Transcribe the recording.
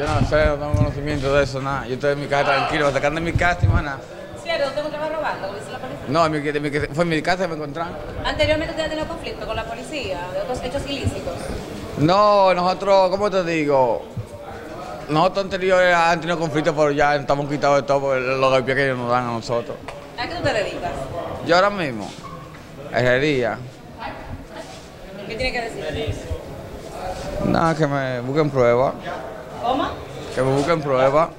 Yo no sé, no tengo conocimiento de eso, nada. Yo estoy en mi casa tranquilo, sacando de mi casa y más nada. ¿Cierto? ¿Usted encontraba robando? como dice la policía? No, en mi- de mi- fue en mi casa que me encontraron. Anteriormente usted ha tenido conflicto con la policía de otros hechos ilícitos. No, nosotros, ¿cómo te digo? Nosotros anteriores han tenido conflictos, pero ya estamos quitados de todo por los golpes que ellos nos dan a nosotros. ¿A qué tú te dedicas? Yo ahora mismo, herrería, ¿Qué tiene que decir? nada, que me busquen pruebas. Que me busquen pruebas.